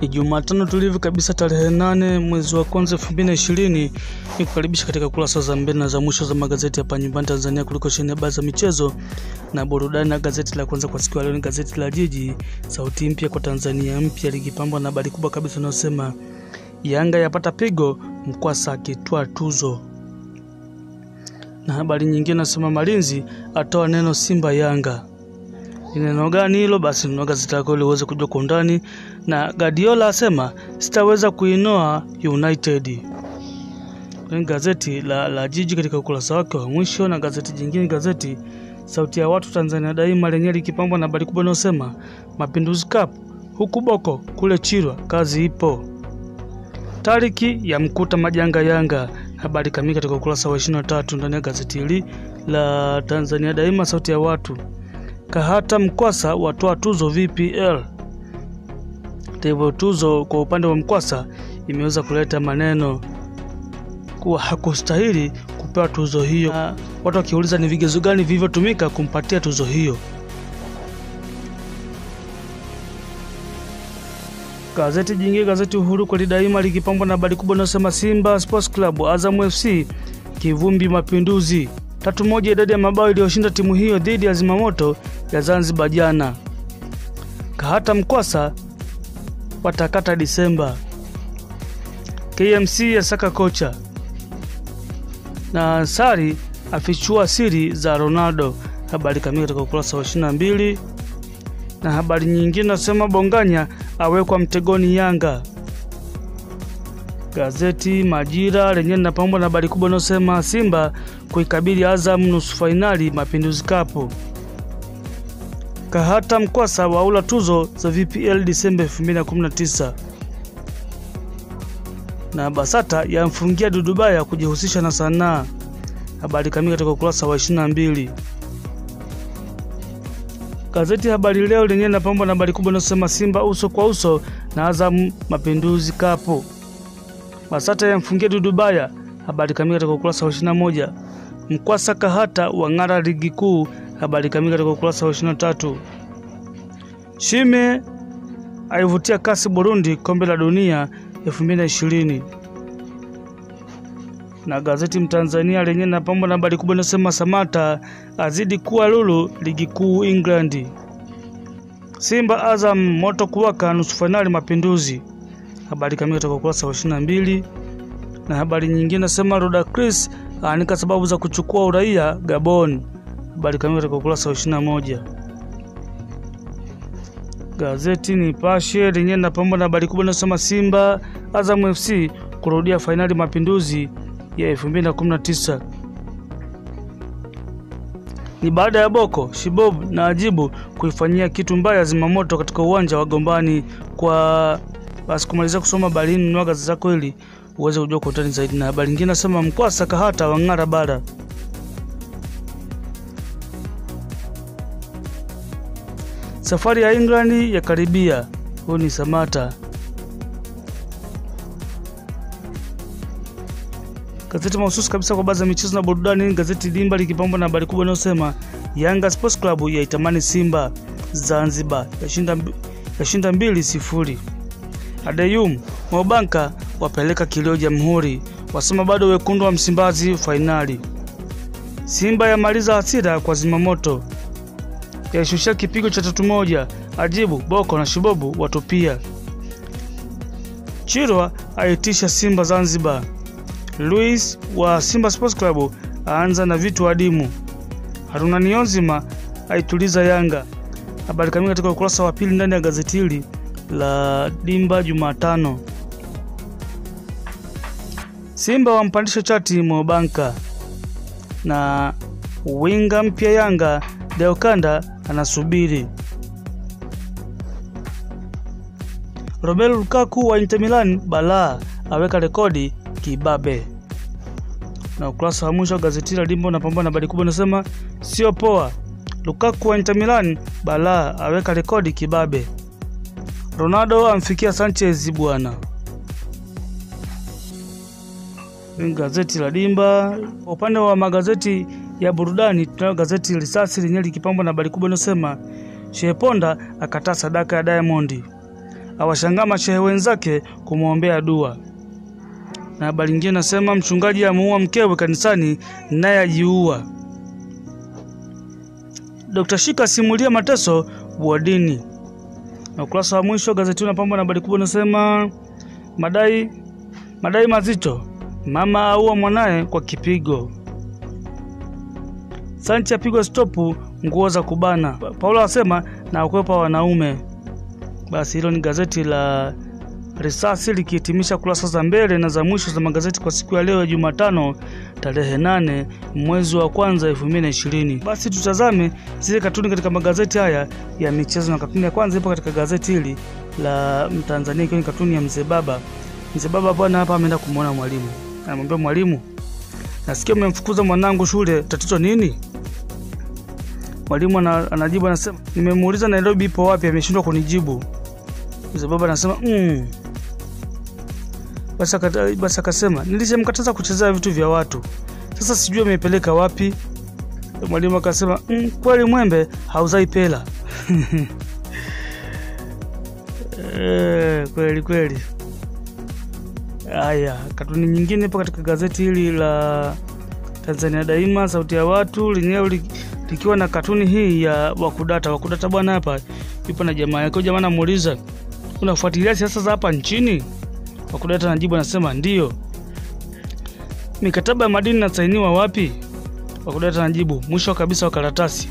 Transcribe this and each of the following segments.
Ni Jumatano tulivu kabisa tarehe nane mwezi wa kwanza elfu mbili na ishirini ni kukaribisha katika kurasa za mbele na za mwisho za magazeti hapa nyumbani Tanzania kuliko chini habari za michezo na burudani. Na gazeti la kwanza kwa siku ya leo ni gazeti la Jiji, sauti mpya kwa Tanzania mpya, likipambwa na habari kubwa kabisa inayosema Yanga yapata pigo, Mkwasa akitwaa tuzo, na habari nyingine nasema Malinzi atoa neno Simba Yanga ni neno gani hilo? Basi nunua gazeti lako ili uweze kujua kwa undani. Na Guardiola asema sitaweza kuinoa United. kwenye gazeti la, la Jiji katika ukurasa wake wa mwisho. Na gazeti jingine, gazeti Sauti ya Watu Tanzania Daima, lenyewe likipambwa na habari kubwa inayosema Mapinduzi Cup huku Boko kule Chirwa, kazi ipo. Tariki ya mkuta majanga Yanga, habari kamili katika ukurasa wa 23 ndani ya gazeti hili la Tanzania Daima, Sauti ya Watu. Kahata Mkwasa watoa tuzo VPL. Hivyo tuzo kwa upande wa Mkwasa imeweza kuleta maneno kuwa hakustahili kupewa tuzo hiyo, na watu wakiuliza ni vigezo gani vilivyotumika kumpatia tuzo hiyo. Gazeti jingine, gazeti Uhuru kweli daima, likipambwa na habari kubwa inayosema Simba Sports Club Azam FC kivumbi mapinduzi tatu moja idadi ya mabao iliyoshinda timu hiyo dhidi ya Zimamoto ya Zanzibar jana. Kahata Mkwasa watakata Disemba. KMC yasaka kocha na Sari afichua siri za Ronaldo. Habari kamili katika ukurasa wa 22, na habari nyingine nasema Bonganya awekwa mtegoni Yanga. Gazeti Majira lenyewe linapambwa na habari kubwa inayosema Simba kuikabili Azam nusu fainali Mapinduzi Cup. Kahata Mkwasa waula tuzo za VPL Disemba 2019, na Basata yamfungia Dudubaya kujihusisha na sanaa. Habari kamili katika ukurasa wa 22. Gazeti Habari Leo lenyewe linapambwa na habari kubwa inayosema Simba uso kwa uso na Azam Mapinduzi Cup. Basata yamfungia Dudubaya. Habari kamili katika ukurasa wa 21. Mkwasa Kahata wang'ara ligi kuu. Habari kamili katika ukurasa wa 23. Shime aivutia kasi Burundi kombe la dunia 2020. Na gazeti Mtanzania lenyewe linapambwa na habari kubwa inasema Samata azidi kuwa lulu ligi kuu England. Simba Azam moto kuwaka nusu fainali Mapinduzi. Habari kamili kutoka ukurasa wa 22. Na habari nyingine nasema Ludacris aanika sababu za kuchukua uraia Gabon. Habari kamili katika ukurasa wa 21. Gazeti Nipashe lenyewe linapambwa na habari kubwa inayosema Simba Azam FC kurudia fainali Mapinduzi ya 2019. Ni baada ya Boko Shibob na Ajibu kuifanyia kitu mbaya Zimamoto katika uwanja wa Gombani. Kwa basi kumaliza kusoma habari nunua gazeti zako ili uweze kujua kwa undani zaidi. Na habari nyingine nasema Mkwasa Kahata wang'ara bara. Safari ya England ya karibia. Huyu ni Samata. Gazeti mahususi kabisa kwa baadhi za michezo na burudani. Gazeti Dimba likipambwa na habari kubwa inayosema Yanga Sports Club yaitamani Simba Zanzibar yashinda yashinda mbili sifuri. Adeyum Mobanka wapeleka kilio Jamhuri, wasema bado wekundu wa Msimbazi fainali. Simba yamaliza hasira kwa Zimamoto, yaishushia kipigo cha tatu moja. Ajibu Boko na Shibobu watupia. Chirwa aitisha Simba Zanzibar. Luis wa Simba Sports Club aanza na vitu adimu. Haruna Niyonzima aituliza Yanga. Habari kamili katika ukurasa wa pili ndani ya gazeti hili la Dimba Jumatano. Simba wampandisha chati Mobanka na winga mpya Yanga Deokanda anasubiri. Romelu Lukaku wa Inter Milan balaa aweka rekodi kibabe. Na ukurasa wa mwisho gazeti la Dimba unapambana na habari kubwa inasema sio poa, Lukaku wa Inter Milan balaa aweka rekodi kibabe. Ronaldo amfikia Sanchez bwana. Gazeti la Dimba. Upande wa magazeti ya burudani, tunayo gazeti Risasi lenye likipambwa na habari kubwa inayosema Shehe Ponda akataa sadaka ya Diamond. awashangaa mashehe wenzake kumwombea dua. Na habari nyingine nasema mchungaji amuua mkewe kanisani naye ajiua. Dr. Shika simulia mateso wadini. Na ukurasa wa mwisho gazeti unapambwa na habari kubwa inasema madai madai mazito, mama aua mwanaye kwa kipigo. Sanchi apigwa stopu nguo za kubana. Paulo asema na ukwepa wanaume. Basi hilo ni gazeti la Risasi likihitimisha kurasa za mbele na za mwisho za magazeti kwa siku ya leo ya Jumatano tarehe nane mwezi wa kwanza elfu mbili na ishirini. Basi tutazame zile katuni katika magazeti haya ya michezo, na katuni ya kwanza ipo katika gazeti hili la Mtanzania, ikiwa ni katuni ya mzee baba. Mzee baba bwana hapa ameenda kumwona mwalimu, anamwambia mwalimu, nasikia mmemfukuza mwanangu shule, tatizo nini? Mwalimu anajibu anasema, nimemuuliza Nairobi ipo wapi, ameshindwa kunijibu. Mzee baba anasema mm. Basi akasema nilishamkataza kuchezea vitu vya watu, sasa sijui amepeleka wapi. Mwalimu akasema mm, kweli mwembe hauzai pela. E, kweli kweli. Haya, katuni nyingine ipo katika gazeti hili la Tanzania Daima, sauti ya watu, lenyewe likiwa na katuni hii ya Wakudata. Wakudata bwana, hapa yupo na jamaa yake. Jamaa anamuuliza unafuatilia siasa za hapa nchini? Wakudata anajibu anasema ndiyo. Mikataba ya madini inasainiwa wapi? Wakudata anajibu mwisho kabisa wa karatasi.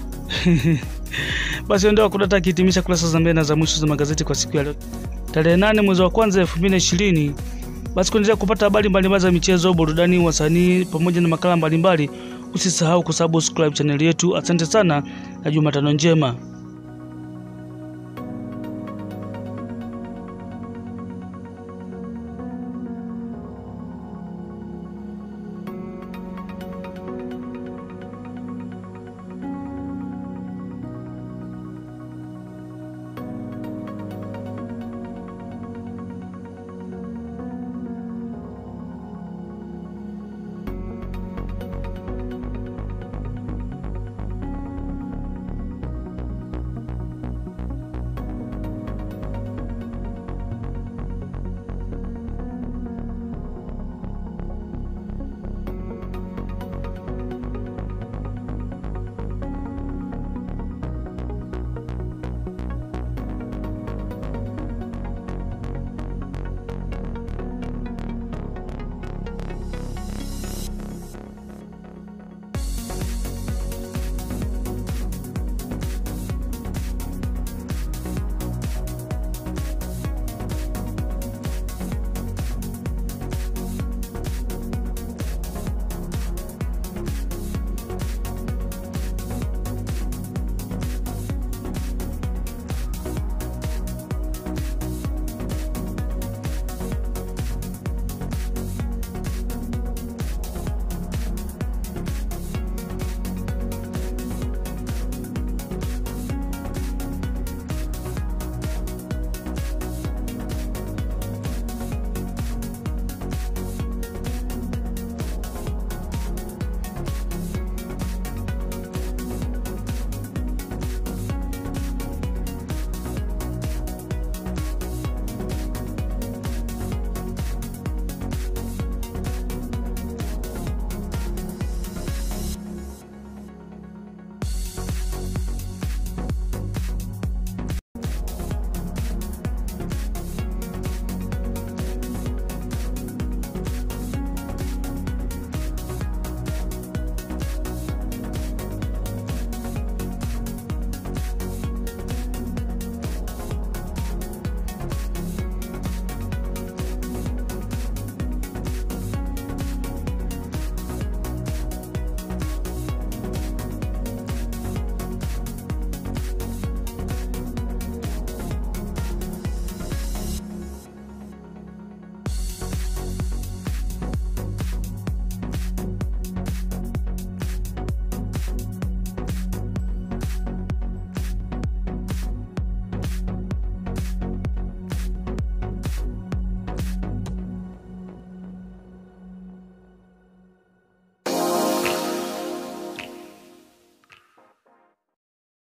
Basi ndio Wakudata akihitimisha kurasa za mbele na za mwisho za magazeti kwa siku ya leo tarehe nane mwezi wa kwanza elfu mbili na ishirini. Basi kuendelea kupata habari mbalimbali za michezo, burudani, wasanii pamoja na makala mbalimbali, usisahau kusubscribe chaneli yetu. Asante sana na Jumatano njema.